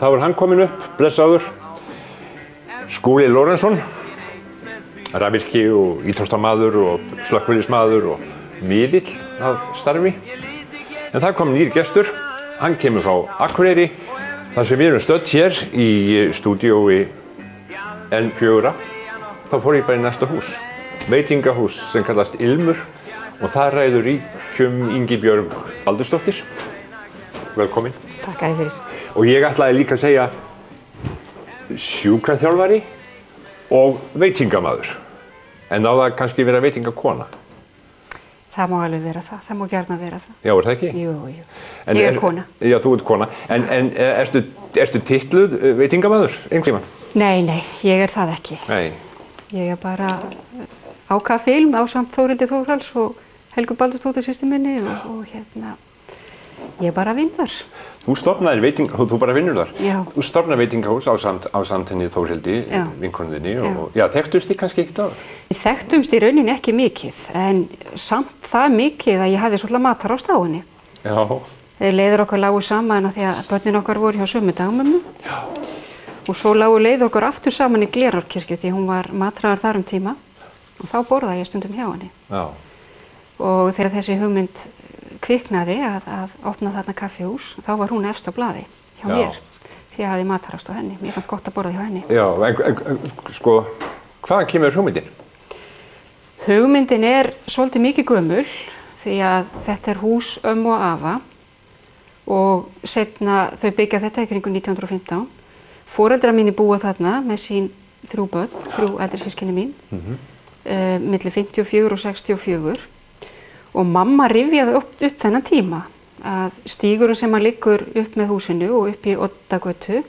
þá er hann komin upp, blessaður. Skúli Lórensson, rafvirki og íþróttamaður og slökkvöldismadur og miðill af starfi. En það kom nýr gestur, hann kemur frá Akureyri, þar sem við erum stödd hér í stúdiói N4. Þá fór ég bara í næsta hús, veitingahús sem kallast Ilmur og það ræður ríkjum Ingi Björg Baldursdóttir. Velkomin. Takk að fyrir. Og ég ætlaði líka að segja sjúkraþjálfari og veitingamaður. En á það kannski vera veitingakona. Það má alveg vera það, það má gerna vera það. Já, er það ekki? Jú, jú. En ég er kona. Já, þú ert kona. En, en ertu, ertu titluð eh, veitingamaður einhvern tímann? Nei, nei, ég er það ekki. Nei. Ég er bara ákvað film á samt Þórildi Þórhals og Helgu Baldurstóttur sýstu minni og, og hérna, ég er bara vinn þar. Þú stopnaðir veiting, þú bara vinnur þar. Já. Þú stopnaði veitingahús á, samt, á samtinni Þórhildi, Já. vinkonuðinni og já, þekktust þið kannski ekkert á það? Þekktumst í rauninni ekki mikið, en samt það mikið að ég hafði svolítið matar á stáinni. Já. Þeir leiður okkar lágu saman að því að börnin okkar voru hjá sömu dagmömmu. Og svo lágu leiður okkar aftur saman í Glerárkirkju því hún var matraðar þar um tíma og þá borðaði ég stundum hjá henni. Já. Og þegar þessi hugmynd kviknaði að, að opna þarna kaffihús, þá var hún efst á blaði hjá Já. mér. Því að ég matarast á henni. Mér fannst gott að borða hjá henni. Já, en, en, sko, hvaðan kemur hugmyndin? Hugmyndin er svolítið mikið gömul því að þetta er hús ömmu og afa og setna þau byggja þetta í kringu 1915. Fóreldra mín er búa þarna með sín þrjú börn, þrjú eldri sískinni mín, mm millir 54 og 64 og mamma rifjaði upp, upp þennan tíma að stígurinn sem að liggur upp með húsinu og upp í Ottagötu,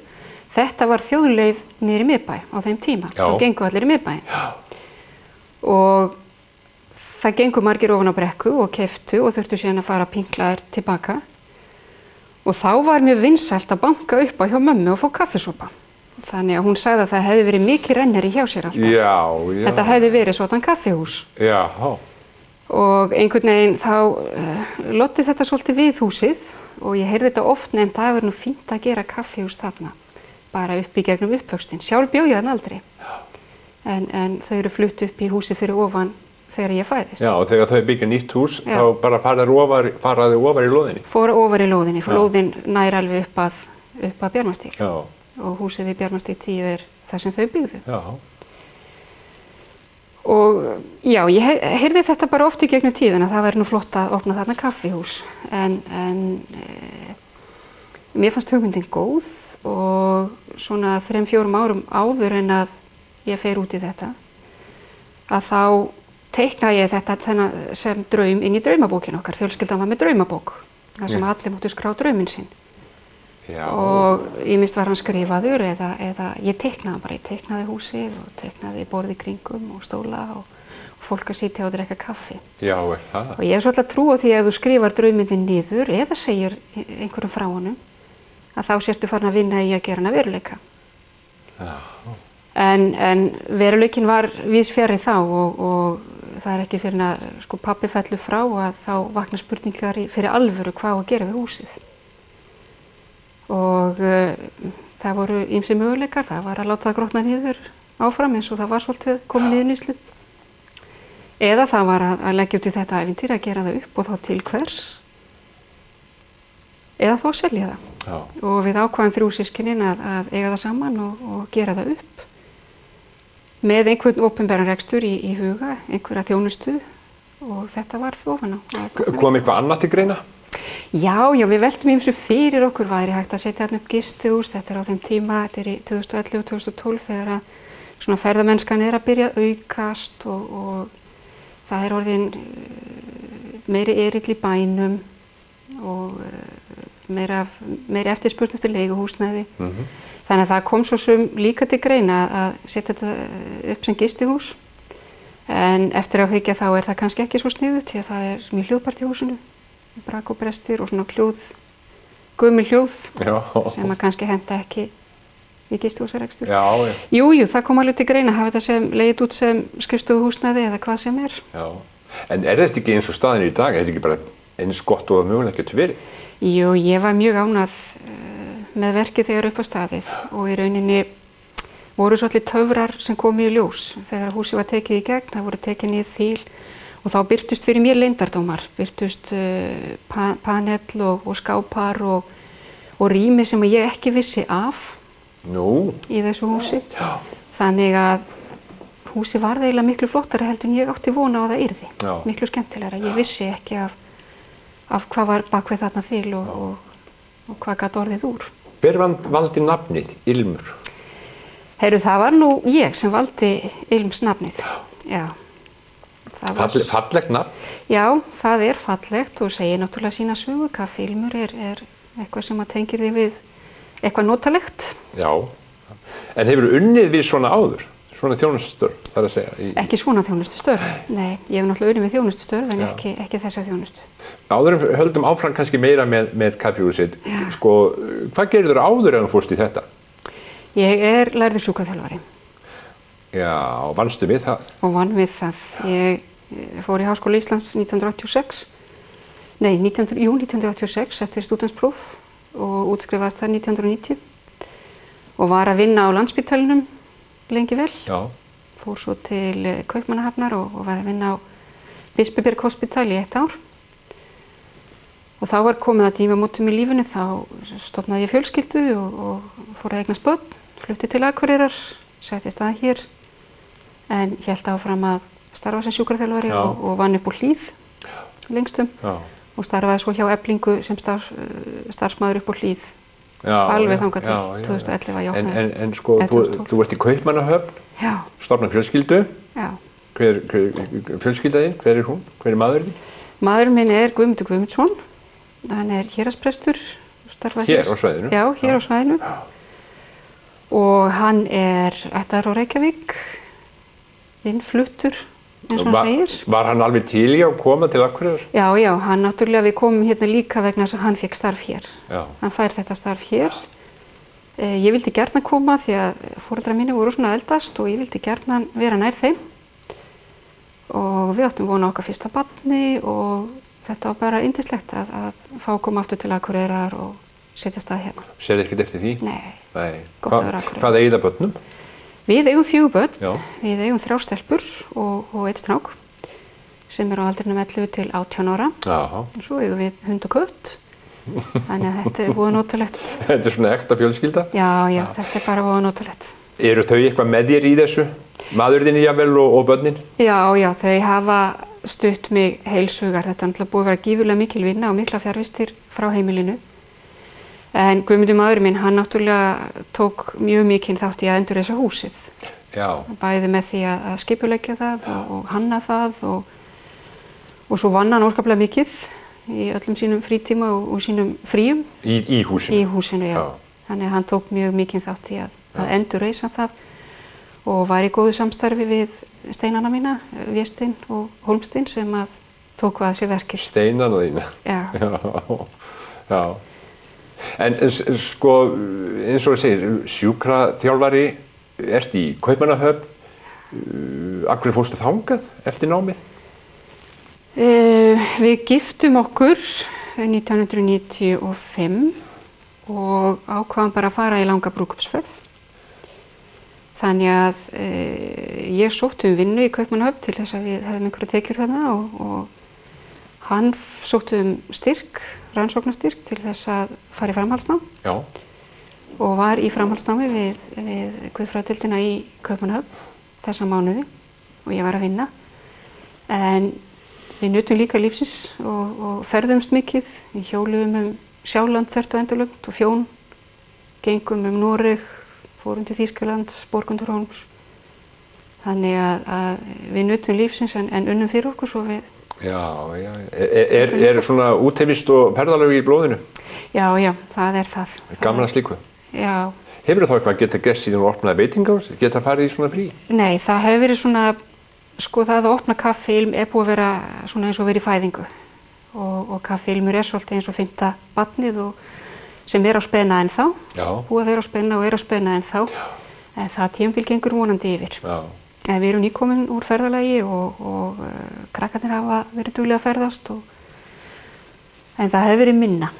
þetta var þjóðleið niður í miðbæ á þeim tíma. Já. Þá gengu allir í miðbæin. Og það gengur margir ofan á brekku og keftu og þurftu síðan að fara pinklaðir tilbaka. Og þá var mjög vinsælt að banka upp á hjá mömmu og fá kaffisopa. Þannig að hún sagði að það hefði verið mikið renneri hjá sér alltaf. Já, já. Þetta hefði verið svona kaffihús. Já, Og einhvern veginn þá uh, lotti þetta svolítið við húsið og ég heyrði þetta oft nefnt að það verið nú fínt að gera kaffihús þarna. Bara upp í gegnum uppvöxtin. Sjálf bjóð ég hann aldrei. En, en þau eru flutt upp í húsi fyrir ofan þegar ég fæðist. já, og þegar þau byggja nýtt hús, Já. þá bara faraðu ofar, faraðu ofar í loðinni. Fór ofar í lóðinni, Já. lóðin nær alveg upp að, að Bjarmastík. Og húsið við Bjarmastík 10 er það sem þau byggðu. já, Og já, ég he- heyrði þetta bara oft í gegnum tíðina, það væri nú flott að opna þarna kaffihús. En, en e, mér fannst hugmyndin góð og svona þrem fjórum árum áður en að ég fer út í þetta, að þá teiknaði ég þetta sem draum inn í draumabókin okkar. Fjölskyldan var með draumabók, þar sem Já. allir múttu skrá drauminn sinn. Já. og ég mist var hann skrifaður eða, eða ég teiknaði bara, ég teiknaði húsið og teiknaði borði kringum og stóla og, og fólk að sitja og drekka kaffi. Já, er það? Og ég hef svolítið að trúa því að þú skrifar draumyndin niður eða segir einhverjum frá honum að þá sértu farin að vinna í að gera hana veruleika. Já. En, en veruleikin var vís fjari þá og, og það er ekki fyrir að sko, pappi fellur frá að þá vakna spurningar fyrir alvöru hvað á að gera við húsið. Og uh, það voru ýmsi möguleikar, það var að láta það grótna niður áfram eins og það var svolítið komið niður nýslu. Eða það var að, að leggja út í þetta æfintýr að gera það upp og þá til hvers. Eða þá selja það Já, og við ákvaðum þrjú sískinin að, að eiga það saman og, og gera það upp með einhvern ópenbæran rekstur í, í huga, einhverja þjónustu og þetta var þofan á. kom eitthvað annað til greina? Já, já, við veltum ímsu fyrir okkur væri hægt að setja hérna upp gistihús, þetta er á þeim tíma, þetta er í 2011 og 2012 þegar að svona ferðamennskan er að byrja aukast og, og það er orðin eh, meiri erill í bænum og eh, meira, meiri eftirspurn eftir leiguhúsnæði. Mhm. Þannig að það kom svo sem líka til greina að setja þetta upp sem gistihús en eftir að hugja þá er það kannski ekki svo sniðut því að það er mjög hljóðbart í húsinu, brak og svona hljóð, gummi hljóð Já, sem að kannski henda ekki í gistihúsarekstur. já, já, Jú, jú, það kom alveg til greina hafa þetta sem leiðið út sem skrifstofuhúsnæði eða hvað sem er. já. En er þetta ekki eins og staðin í dag? Er þetta ekki bara eins gott og mögulega getur verið? Jú, ég var mjög ánað uh, með verkið þegar upp á staðið og í rauninni voru svolítið töfrar sem komi í ljós þegar húsi var tekið í gegn, það voru tekið niður þýl og þá byrtust fyrir mér leindardómar, byrtust uh, pa panel og, og skápar og, og rými sem ég ekki vissi af Nú, í þessu húsi. já, Þannig að húsi var eiginlega miklu flottara heldur en ég átti vona á að það yrði. Já. Miklu skemmtilegra. Ég vissi ekki af, af hvað var bakveð þarna til og, og, og hvað gæti orðið úr. hver vald, valdi nafnið, Ilmur? Heyrðu, það var nú ég sem valdi Ilms nafnið. Já. Það var- Fall, fallegt nafn? Já, það er fallegt og segir náttúrulega sína sögu. Kaffilmur er, er eitthvað sem að tengir því við eitthvað notalegt. Já. En hefur unnið við svona áður? Svona þjónustörf, þar að segja? Í, Ekki svona þjónustu störf. Nei, ég hef náttúrulega unnið með þjónustu störf en ekki, ekki þessa þjónustu. Áður en höldum áfram kannski meira með, með kaffjúsið. Já. Sko, hvað gerir þér áður en þú fórst í þetta? Ég er lærður sjúkraþjálfari Já, vannstu við það? og vann við það. Ég eh, fór í Háskóla Íslands 1986, nei, 19, jú, 1986 eftir stúdanspróf og útskrifaðist það 1990 og var að vinna á landsbytalinum lengi vel. Já. Fór svo til eh, Kaupmannahafnar og, og var að vinna á Bispebjerg Hospital í eitt ár. Og þá var komið að tímamótum í lífinu, þá stopnaði ég fjölskyldu og, og fór að eignast börn, flutti til Akureyrar, settist að hér, en held áfram að starfa sem sjúkraþjálfari Já. og, og vann upp úr hlýð lengstum Já. og starfaði svo hjá Eblingu sem starf, starfsmaður upp úr hlýð Já, alveg já, þangað til já, já, já. 2011 að ég En, en, en sko, þú, 2012. þú ert í Kaupmannahöfn, Já, stofnar fjölskyldu. já. Hver, hver, fjölskyldaðinn, hver er hún? Hver er maðurinn? Maðurinn minn er Guðmundur Guðmundsson, hann er hérasprestur. Hér á svæðinu? Já, hér á svæðinu. Og hann er ættar á Reykjavík, innfluttur, eins og hann var, segir. var hann alveg til í að koma til Akureyrar? Já, já, hann náttúrulega, við komum hérna líka vegna þess að hann fekk starf hér. Já. Hann fær þetta starf hér. Eh, Ég vildi gertna koma því að fóreldrar mínu voru svona eldast og ég vildi gertna vera nær þeim. Og við áttum vona okkar fyrsta barni og þetta var bara indislegt að, að fá koma aftur til Akureyrar og setja stað hérna. Sér ekkert eftir því? Nei, Nei. Gott að vera Akureyrar. Hvað eigða börnum? Við eigum Já. við eigum þrjá stelpur og, og eitt strák sem er á aldrinum 11 til 18 ára. Já. Og svo eigum við hund og kött, þannig að þetta er búið notalegt. Þetta er svona ekta fjölskylda. Já, já, þetta er bara búið notalegt. Eru þau eitthvað með þér í þessu? Maðurðinni jável og, og börnin? Já, já, þau hafa stutt mig heilsugar. Þetta er náttúrulega búið að vera gífurlega mikil vinna og mikla fjárvistir frá heimilinu. En Guðmundur maður minn, hann náttúrulega tók mjög mikinn þátt í að endur þessa húsið. Já. Bæði með því að, að skipuleggja það og, og hanna það og, og svo vann hann óskaplega mikið í öllum sínum frítíma og, og sínum fríum Í, í húsinu? í húsinu, já. Já. Þannig að hann tók mjög mikinn þátt í að, að endur reysa það og var í góðu samstarfi við steinana mína, Véstein og Holmstein sem að tóku að sér verkið. Steinana þína? Já, Já. Já. En sko, eins og það segir, sjúkraþjálfari, ert í Kaupmannahöfn, uh, akkur fórstu þangað eftir námið? Uh, við giftum okkur 1995 og ákvaðum bara að fara í langa brúkupsferð. Þannig að uh, ég sótt um vinnu í Kaupmannahöfn til þess að við hefðum einhverja tekjur þarna og, og hann sótt um styrk, rannsóknarstyrk til þess að fara í framhaldsnám Já. og var í framhaldsnámi við, við Guðfræðdildina í Kaupmannahöfn þessa mánuði og ég var að vinna. En við nutum líka lífsins og, og ferðumst mikið. Við hjóluðum um Sjáland þvert og endurlögt og fjón, gengum um Noreg, fórum til Þýskaland, Borgundur Holms. Þannig að, að við nutum lífsins en, en unnum fyrir okkur svo við. Já, já. Er, er, er svona útheimist og ferðalög í blóðinu? Já, já, það er það. Gamla slíku? Já, Hefur þá eitthvað geta gert síðan og opnaði veitingás? Geta farið í svona frí? Nei, það hefur verið svona, sko það að opna kaffilm er búið að vera svona eins og verið í fæðingu og, og kaffilmur er svolítið eins og fymta batnið og sem er á spenna ennþá, Já. búið að vera á spenna og er á spenna ennþá, en það tíumfél gengur vonandi yfir. Já. Við erum nýkomin úr ferðalagi og, og uh, krakkarnir hafa verið duglega að ferðast og, en það hefur verið minna.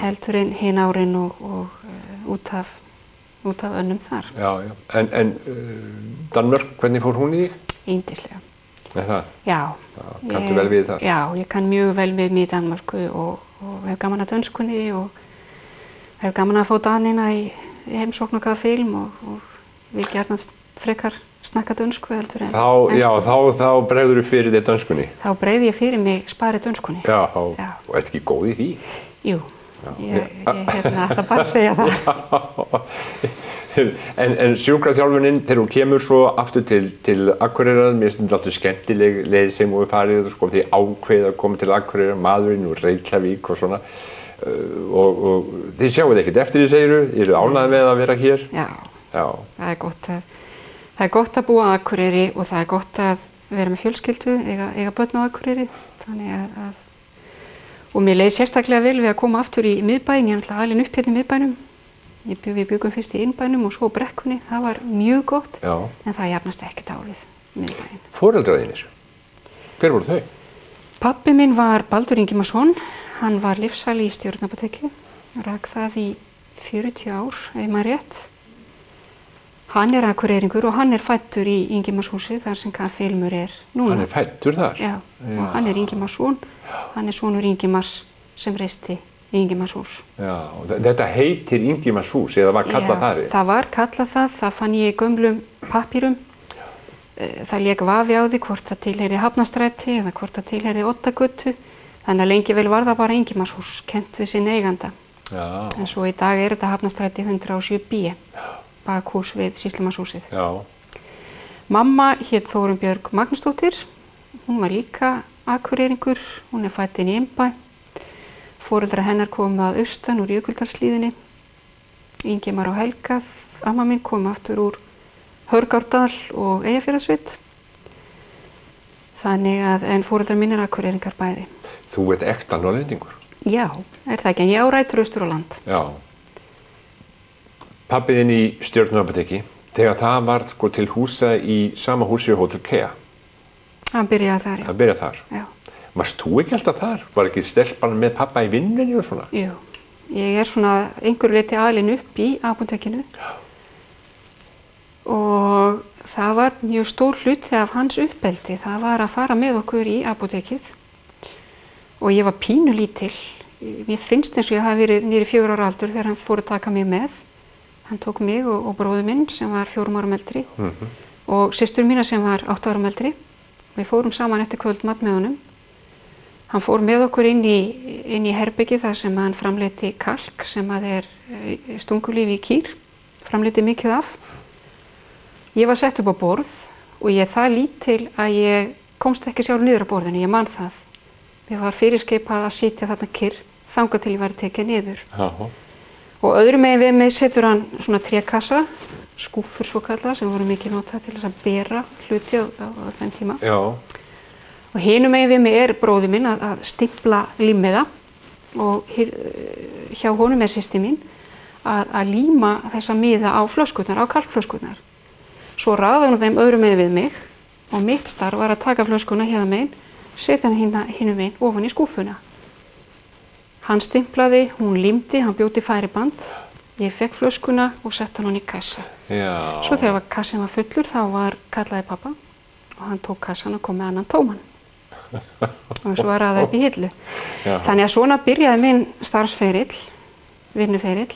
heldur en hinn árin og, og uh, út, af, út af önnum þar. Já, já. En, en uh, Danmörk, hvernig fór hún í þig? Índislega. Er það? Já. Kanntu vel við þar? Já, ég kann mjög vel við mig í Danmarku og, og hef gaman að dönskunni og hef gaman að fá danina í, í heimsókn og hvaða film og, og vil gerna frekar snakka dönsku heldur en Þá, já, þá, þá bregður þú fyrir þig dönskunni. Þá breyði ég fyrir mig spari dönskunni. Já, og, Já. og ert ekki góð í því? Jú, ég, ég hérna, ætla bara að segja það. en, en sjúkraþjálfunin, þegar hún kemur svo aftur til, til Akureyrar, mér finnst þetta alltaf skemmtileg leið sem hún er farið, sko, því ákveð að koma til Akureyrar, maðurinn úr Reykjavík og svona. Uh, og, og þið sjáuð ekkert eftir því segiru, þið eru ánægð með að vera hér. Já, Já, það er gott að, það er gott að búa á Akureyri og það er gott að vera með fjölskyldu, eiga, eiga börn á Akureyri. Að, að, og mér leiði sérstaklega vel við að koma aftur í miðbæin, ég er alltaf alin upp hérna í miðbænum. Bjó, við byggum fyrst í innbænum og svo brekkunni, það var mjög gott, já. en það jafnast ekkert á við miðbæin. Fóreldraðinir, hver voru þau? Pappi minn var Baldur Ingimarsson, hann var livsali í stjórnapotekki, rak það í 40 ár, ef maður rétt. Hann er akureyringur og hann er fættur í Ingimarshúsi þar sem kaffilmur er núna. Hann er fættur þar? Já, og hann er Ingimarsson, hann er sonur Ingimars sem reisti Ingimarshús. Já, og þe- þetta heitir Ingimarshús eða var kallað Já, þar? Það var kallað það, það fann ég í gömlum pappýrum. Það leik vafi á því hvort það tilheyri Hafnastræti eða hvort það tilheyri Ottagötu. Þannig að lengi vel var það bara Ingimarshús, kent við sinn eiganda. Já, En svo í dag er þetta Hafnastræti 107B, bakhús við Síslumarshúsið. já, Mamma hétt Þórun Björg Magnúsdóttir, hún var líka akureyringur, hún er fætt inn í Imbæ. Fóreldra hennar komu að austan úr Jökuldarslíðinni. Ingemar og Helgað, amma mín kom aftur úr Hörgárdal og Eyjafjörðarsveit. Þannig að, en fóreldra mín er akureyringar bæði. þú ert ekta norðlendingur. Já, er það ekki, en ég árætur austur á land. Já. Pappiðinn í stjórnumapoteki, þegar það var sko til húsa í sama húsi og Hotel Kea, Hann byrjaði þar, já. að byrja þar. já. Varst þú ekki alltaf þar? Var ekki stelpan með pappa í vinnunni og svona? Jú, ég er svona einhverju leiti alin upp í apotekinu og það var mjög stór hluti af hans uppeldi. Það var að fara með okkur í apotekið og ég var pínu lítil. Mér finnst eins og ég hafi verið nýri fjögur ára aldur þegar hann fór að taka mig með. Hann tók mig og, og bróðu minn sem var fjórum árum eldri og sýstur mína sem var átt árum eldri. Við fórum saman eftir kvöldmatt með honum. Hann fór með okkur inn í, inn í herbyggi þar sem hann framleiti kalk sem að er eh, stungulífi í kýr, framleiti mikið af. Ég var sett upp á borð og ég það lítil að ég komst ekki sjálf niður á borðinu, ég man það. Mér var fyrirskipað að sitja þarna kyrr þanga til ég var tekið niður. Já. Og öðrum megin við mig setur hann svona trékassa, skúfur svo kallað sem voru mikið notað til þess að bera hluti á, á, þenn tíma. Já, Og hinum megin við mig er bróði minn að, að stimpla límiða og hér, eh, hjá honum er sýsti mín að, að líma þessa miða á flöskutnar, á kalkflöskutnar. Svo raða hún þeim öðrum megin við mig og mitt starf var að taka flöskuna hérna megin, setja hann hérna hinum megin ofan í skúfuna. Hann stimplaði, hún límdi, hann bjóti færiband, ég fekk flöskuna og sett hann í kassa. já. Svo þegar kassin var fullur þá var kallaði pappa og hann tók kassan og kom með annan tóman og svo var það upp í hillu. Já. Þannig að svona byrjaði minn starfsferill, vinnuferill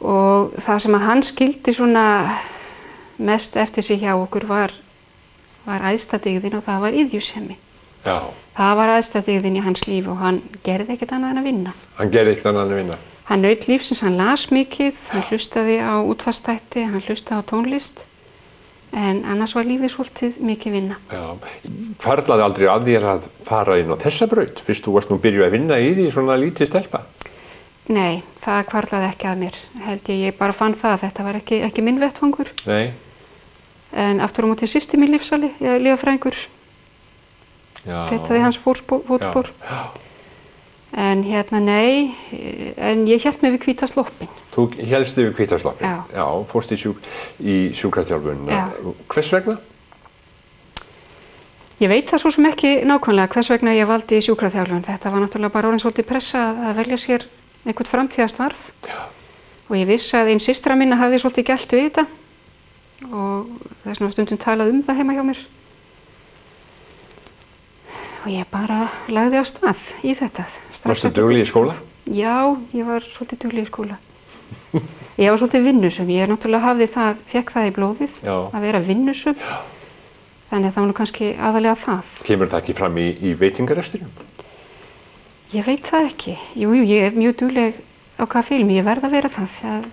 og það sem að hann skildi svona mest eftir sig hjá okkur var, var æðstadigðin og það var yðjusemi. Já, Það var æðstadigðin í hans lífi og hann gerði ekkert annað en að vinna. hann gerði ekkert annað en að vinna. Hann naut lífsins, hann las mikið, hann hlustaði á útfastætti, hann hlustaði á tónlist, en annars var lífið svolítið mikið vinna. Já, hvarlaði aldrei að þér að fara inn á þessa braut, fyrst þú varst nú byrjuð að vinna í því svona lítið stelpa. Nei, það kvarlaði ekki að mér, held ég, ég bara fann það að þetta var ekki, ekki minn vettfangur, Nei, en aftur á móti sýsti mín lífsali, ég er lífafræðingur. Fetaði hans fótspor, en hérna nei, en ég held mig við hvíta sloppin. Þú helst yfir kvítasloppi. Já. Já, fórst í, sjúk, í sjúkratjálfun. Já. Hvers vegna? Ég veit það svo sem ekki nákvæmlega hvers vegna ég valdi í sjúkraþjálfun. Þetta var náttúrulega bara orðin svolítið pressa að velja sér einhvern framtíðastarf og ég vissi að einn sýstra minna hafði svolítið gælt við þetta og þess vegna stundum talað um það heima hjá mér. Og ég bara lagði á stað í þetta. Varstu eftir dugli í skóla? Já, ég var svolítið dugli í skóla. Ég var svolítið vinnusum, ég náttúrulega hafði það, fekk það í blóðið Já. að vera vinnusum. Þannig að það var nú kannski aðalega það. Kemur það ekki fram í, í veitingaresturinn? Ég veit það ekki. Jú, jú, ég er mjög dugleg á kaffeilum, ég verð að vera það. það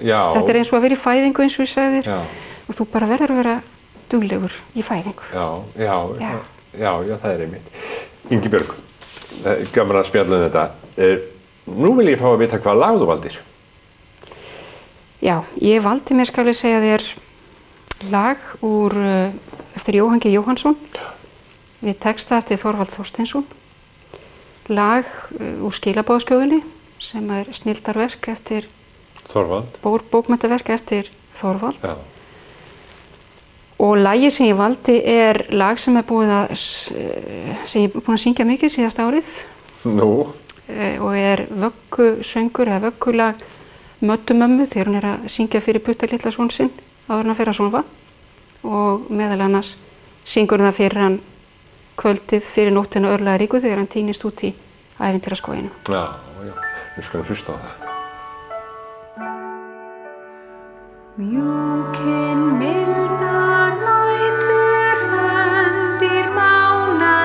Já. þetta er eins og að vera í fæðingu eins og ég Já, og þú bara verður að vera duglegur í fæðingu. já, já, Já. Já, já, það er einmitt. Ingi Björg, gaman að spjalla um þetta. Eh, Nú vil ég fá að vita hvað lag þú valdir. Já, ég valdi mér skal ég segja þér lag úr uh, eftir Jóhangi Jóhansson við texta eftir Þorvald Þorsteinsson lag úr skilabóðskjóðunni sem er snildarverk eftir Þorvald. bór, bókmæntaverk eftir Þorvald Já. Og lagi sem ég valdi er lag sem er búið að sem ég er búin að syngja mikið síðast árið Nú, eh, og er vöggusöngur eða vöggulag möttumömmu þegar hún er að syngja fyrir putta litla svon sinn áður en að fyrir að sofa og meðal annars syngur það fyrir hann kvöldið fyrir nóttina örlega ríku þegar hann týnist út í æfintýra skóinu. já, já, við skulum hlusta á það. Mjúkin milda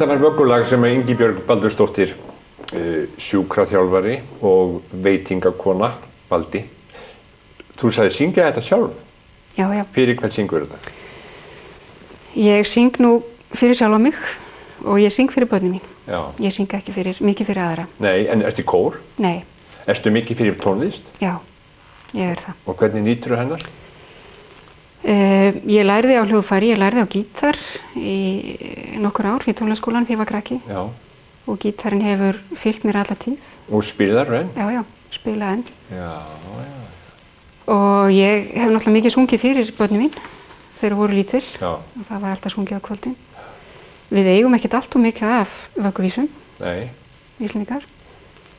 Þetta var vöggulag sem Ingi Björg Baldursdóttir, uh, sjúkraþjálfari og veitingakona valdi. Þú sagði syngja þetta sjálf. Já, já. Fyrir hvað syngur þetta? Ég syng nú fyrir sjálfa mig og ég syng fyrir börnum mín. Já. Ég syng ekki fyrir, mikið fyrir aðra. Nei, en ertu í kór? Nei, Ertu mikið fyrir tónlist? já, ég er það. Og hvernig nýtur þú hennar? Uh, ég lærði á hljóðfæri, ég lærði á gítar í nokkur ár í tónlaskólan þegar ég var krakki Já. og gítarin hefur fyllt mér alla tíð. Og spilar enn? Já, já, spila enn. Já, já. Og ég hef náttúrulega mikið sungið fyrir börnum mín þegar voru lítil Já, og það var alltaf sungið á kvöldin. Við eigum ekkert allt og mikið af vögguvísum, íslendingar.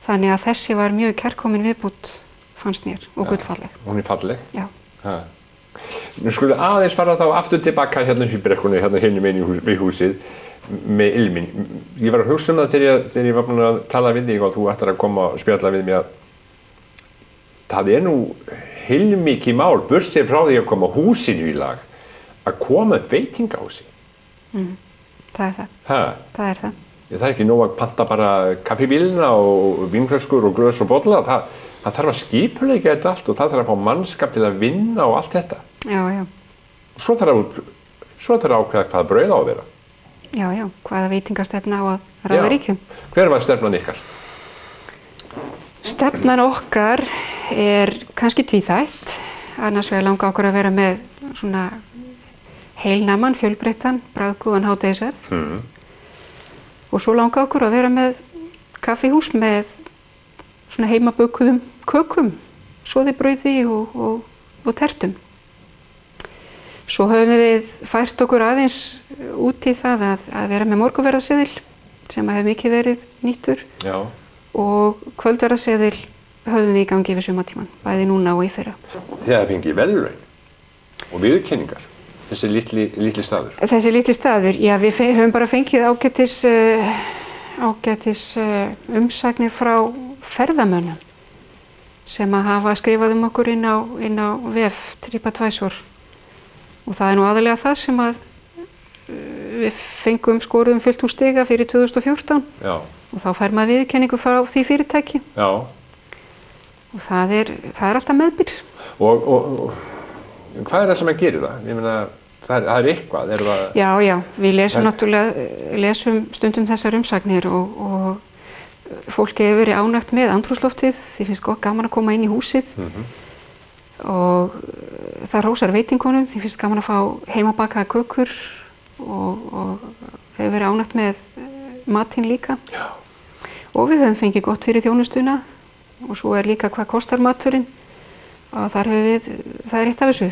Þannig að þessi var mjög kærkomin viðbútt fannst mér og gullfalleg. Hún er falleg. Já, Ha. Nú skulum aðeins fara þá aftur tilbaka hérna í brekkunni, hérna hinum inn í hús, við húsið með ilmin. Ég var að hugsa um það þegar ég, þegar ég var búin að tala við þig og þú ættir að koma og spjalla við mig að það er nú heilmikið mál, burstið frá því að koma húsinu í lag, að koma upp veitingahúsi. það er það. Ha? Það er það. Ég það er ekki nóg að panta bara kaffibílina og vínflöskur og glöðs og bolla. Það, það þarf að skipuleika þetta allt og það þarf að fá mannskap til að vinna og allt þetta. Já, já, Svo þarf að, svo þarf að ákveða hvaða brauð á að vera. já, já, hvaða veitingastefna á að ráða ríkjum. Hver var stefnan ykkar? Stefnan okkar er kannski tvíþætt. annars vegar langa okkur að vera með svona heilnaman, fjölbreyttan, bræðgúðan hátegisverð Mm. og svo langa okkur að vera með kaffihús með svona heimabökuðum kökum, soðibrauði og, og, og tertum. Svo höfum við fært okkur aðeins út í það að, að vera með morguverðarseðil sem að hefur mikið verið nýttur Já. og kvöldverðarseðil höfum við í gangi yfir sumatíman, bæði núna og í fyrra. Þegar fengi velraun og viðurkenningar, þessi litli, litli staður. Þessi litli staður, já við höfum bara fengið ágætis, uh, ágætis uh, umsagnir frá ferðamönnum sem að hafa skrifað um okkur inn á, inn á VF TripAdvisor og það er nú aðalega það sem að uh, við fengum skoruðum fullt úr stiga fyrir 2014 Já, og þá fær maður viðurkenningu frá því fyrirtæki já. og það er, það er alltaf meðbyr. Og, og, og hvað er það sem að gerir það? Ég meina, það er, það er eitthvað, er það... Já, já, við lesum náttúrulega, eh, lesum stundum þessar umsagnir og, og fólk hefur verið ánægt með andrúsloftið, því finnst gott gaman að koma inn í húsið og eh, það rósar veitingunum, því finnst gaman að fá heimabakaða kökur og, og hefur verið ánægt með eh, matinn líka Já. og við höfum fengið gott fyrir þjónustuna og svo er líka hvað kostar maturinn og þar höfum við, það er eitt af þessu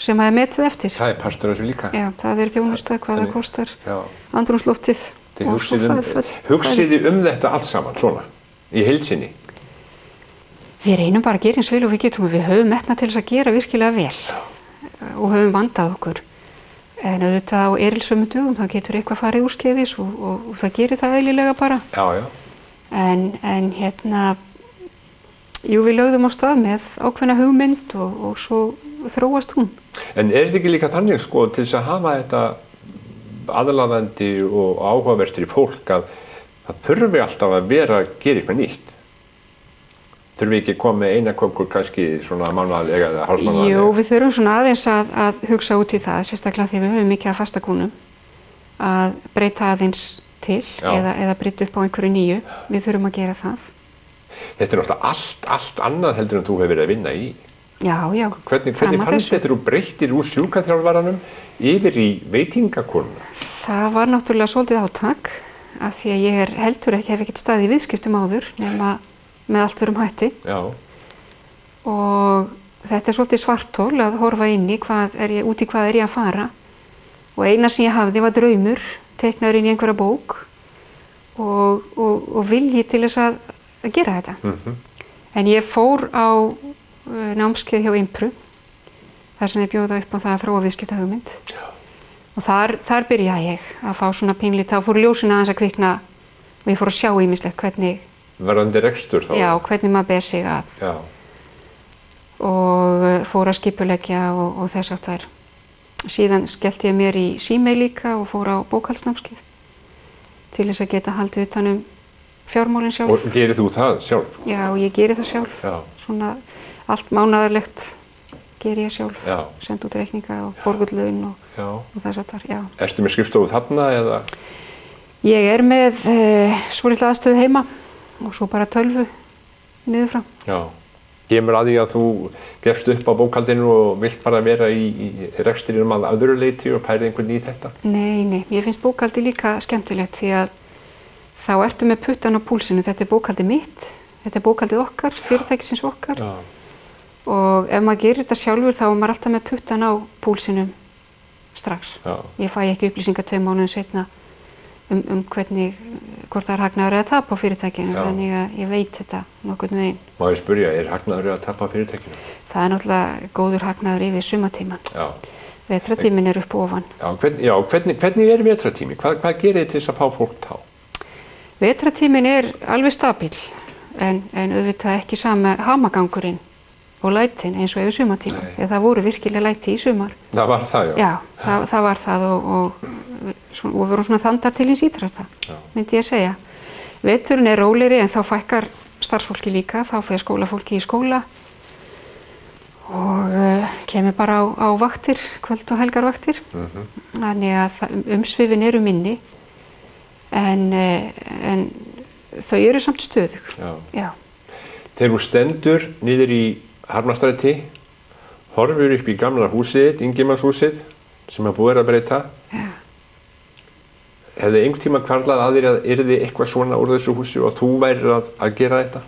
sem að er metið eftir. Það er partur af þessu líka. Já, það er þjónusta, hvað það Þannig- kostar, Já. Hugsið um, hugsið um þetta allt saman, svona, í heilsinni. Við reynum bara að gera eins vel og við getum og við höfum metna til þess að gera virkilega vel og höfum vandað okkur. En auðvitað á erilsömu dugum þá getur eitthvað farið úr skeiðis og, og, og það gerir það eðlilega bara. Já, já. En, en hérna, jú við lögðum á stað með ákveðna hugmynd og, og svo þróast hún. En er þetta ekki líka þannig, sko, til þess að hafa þetta aðlaðandi og áhugavertri fólk að það þurfi alltaf að vera að gera eitthvað nýtt? Þurfi ekki að koma með eina kökur kannski svona mánaðalega eða hálsmánaðalega? Jú, við þurfum svona aðeins að, að hugsa út í það, sérstaklega því við höfum mikið af fastakúnum, að breyta aðeins til Já. eða, eða breyta upp á einhverju nýju. Við þurfum að gera það. Þetta er náttúrulega allt, allt annað heldur en þú hefur verið að vinna í. Já, já. Hvernig, hvernig fannst þetta þú breyttir úr sjúkaþjálfaranum yfir í veitingakonuna? Það var náttúrulega svolítið átak af því að ég er heldur ekki, hef ekkert staðið í viðskiptum áður nema með allt verum hætti Já, og þetta er svolítið svartól að horfa inn í hvað er ég, út í hvað er ég að fara og eina sem ég hafði var draumur, teiknaður inn í einhverja bók og, og, og vilji til þess að, að gera þetta. Mhm. En ég fór á námskeið hjá Impru þar sem ég bjóða upp á það að þróa viðskiptahugmynd og þar, þar byrjaði ég að fá svona pínlít, þá fór ljósin aðeins að kvikna og ég fór að sjá ímislegt hvernig, verðandi rekstur þá. já, hvernig maður ber sig að Já, og uh, fór að skipuleggja og, og þess aftar. Síðan skellti ég mér í símei líka og fór á bókaldsnámskið til þess að geta haldið utanum fjármálinn sjálf. og gerir þú það sjálf? Já, ég geri það sjálf. Já, Svona allt mánaðarlegt ger ég sjálf. Já. Send út reikninga og borguð laun og, og þess aftar, já. Ertu með skrifstofu þarna eða? Ég er með uh, svolítið aðstöðu heima og svo bara tölvu niður frá. Já. Kemur að því að þú gefst upp á bókaldinu og vilt bara vera í, í reksturinnum að öðru leiti og færið einhvern í þetta? Nei, nei, ég finnst bókaldi líka skemmtilegt því að þá ertu með puttan á púlsinu, þetta er bókaldi mitt, þetta er bókaldið okkar, fyrirtækisins okkar Já. Og ef maður gerir þetta sjálfur þá er maður alltaf með puttan á púlsinum strax. Já. Ég fæ ekki upplýsingar tvei mánuðin setna um, um hvernig, hvort það er hagnaður eða tap á fyrirtækinu, þannig að ég veit þetta nokkurn veginn. Má ég spyrja, er hagnaður að tapa fyrirtækinu? Það er náttúrulega góður hagnaður yfir sumatíman. Já. Vetratímin er upp og ofan. Já, hvern, já hvernig, hvernig er vetratími? Hvað, hvað gerir til þess að fá fólk þá? Vetratímin er alveg stabíl en, en auðvitað ekki sama hamagangurinn og lætin eins og yfir sumatíma. Þegar það voru virkilega læti í sumar. Það var það, já. Já, það, það var það og, og, og við vorum svona þandar til hins ítrasta, myndi ég segja. Veturinn er róleri en þá fækkar starfsfólki líka, þá fyrir skólafólki í skóla og uh, kemur bara á, á vaktir, kvöld og helgarvaktir. Mhm. Þannig að umsvifin eru minni en, uh, en þau eru samt stöðug. Já. Já, Þegar þú stendur niður í Harmastræti horfur upp í gamla húsið, Ingimannshúsið, sem að búið er að breyta. Já. Hefði einhvern tíma kvarlað að þér að yrði eitthvað svona úr þessu húsi og þú værir að, að gera þetta?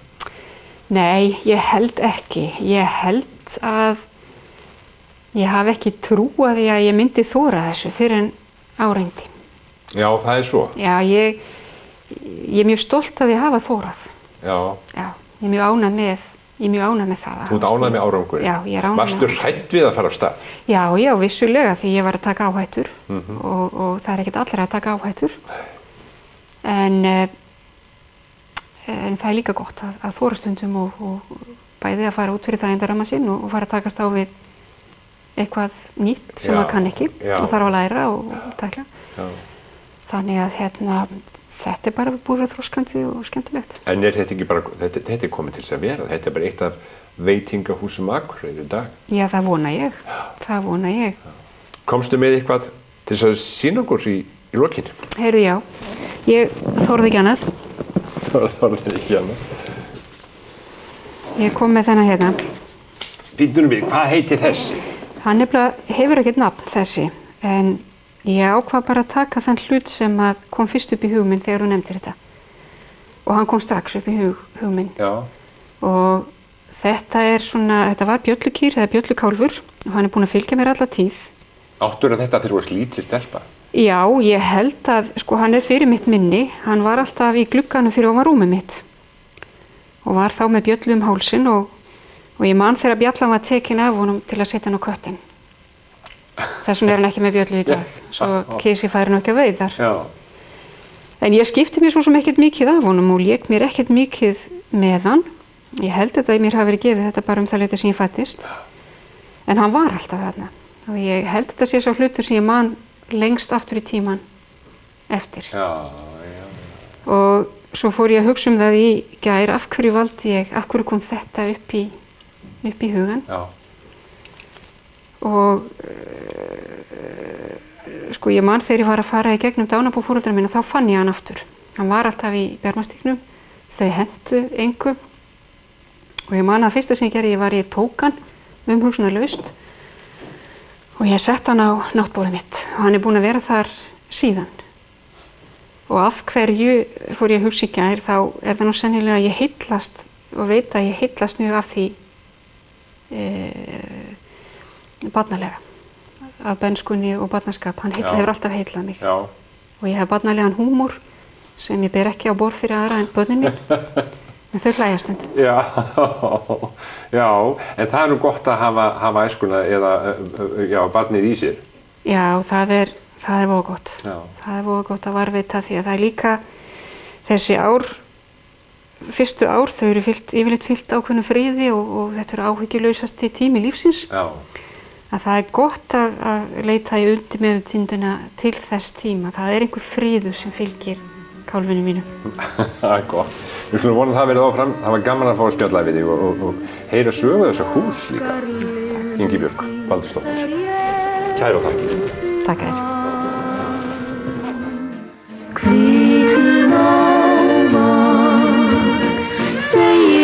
Nei, ég held ekki. Ég held að ég hafi ekki trúað því að ég myndi þóra þessu fyrir en áreyndi. Já, það er svo. Já, ég, ég er mjög stolt að ég hafa þórað. Já, Já, ég er mjög ánað með, ég er mjög ánað með það. að þú ert ánægð stigið. með árangurinn. Já, ég er Varstu með- hrætt við að fara af stað? Já, já, vissulega því ég var að taka áhættur Mhm. og, og það er ekkert allir að taka áhættur. En, eh, en það er líka gott að, að þóra stundum og, og bæði að fara út fyrir það endaramma sinn og, og fara að takast á við eitthvað nýtt sem Já, maður kann ekki já. og þarf að læra og, takla. Þannig að hérna, þetta er bara búið að vera þróskandi og skemmtilegt. En er þetta ekki bara, þetta, þetta er komið til þess að vera, þetta er bara eitt af veitingahúsum Akureyri í dag. Já, það vona ég. Það vona ég. Komstu með eitthvað til þess að sína okkur í, í lokinu? Heyrðu já, ég þorði ekki annað. Var ekki annað. Ég kom með þennan hérna. Býtum við, hvað heitir þessi? Hann hefur ekkert nafn þessi en ég ákvað bara að taka þann hlut sem kom fyrst upp í hugminn þegar þú nefndir þetta. Og hann kom strax upp í hug, hugminn. Já. Og þetta er svona, þetta var bjöllukýr eða bjöllukálfur og hann er búinn að fylgja mér alla tíð. Áttur að þetta þegar þú varst lítið stelpa? Já, ég held að, sko, hann er fyrir mitt minni. Hann var alltaf í glugganum fyrir ofan rúmið mitt og var þá með bjöllu um hálsin og, og ég man þegar bjallan var tekin af honum til að setja hann á köttin. Þess vegna er hann ekki með bjöllu í dag, svo kísi færi hann ekki að veiðar. Já. En ég skipti mér svo sem ekkert mikið af honum og lék mér ekkert mikið með hann. Ég held að mér hafi verið gefið þetta bara um það leita sem ég fættist. En hann var alltaf þarna. Og ég held að þetta sé sá hlutur sem ég man lengst aftur í tíman eftir. Já, já. Og svo fór ég að hugsa um það í gær, af hverju valdi ég, af hverju kom þetta upp í, upp í hugan. Já. Og sko ég man þegar ég var að fara í gegnum dánabú fóröldra minna, þá fann ég hann aftur. Hann var alltaf í bermastíknum, þau hendu engum og ég man að fyrsta sem ég gerði, ég var ég tók hann um hugsunar laust og ég sett hann á náttbórið mitt og hann er búinn að vera þar síðan. Og af hverju fór ég að hugsa í gær, þá er það nú sennilega að ég heitlast og veit að ég heitlast mjög af því e, barnalega af benskunni og barnaskap, hann heitla, hefur alltaf heitlað mig. Já. og ég hef barnalegan húmor sem ég ber ekki á borð fyrir aðra en börnin mín. En þau hlæja stundum. Já, já, en það er nú gott að hafa, hafa æskuna eða, já, barnið í sér. já, það er, það er voða gott. Já. það er voða gott að varveita því að það er líka þessi ár fyrstu ár, þau eru fyllt, yfirleitt fyllt ákveðnum friði og, og þetta eru áhyggjuleysasti tími lífsins. Já, að það er gott að, að leita í undir meðutinduna til þess tíma. Það er einhver fríður sem fylgir kálfinu mínu. það er gott. Við skulum vona að það verið áfram. Það var gaman að fá að spjalla við þig og, og, og heyra sögu þessa hús líka. Ingi Björg, Baldursdóttir. Kæru og þakkir. Takk að þér. Hvítum álmar segir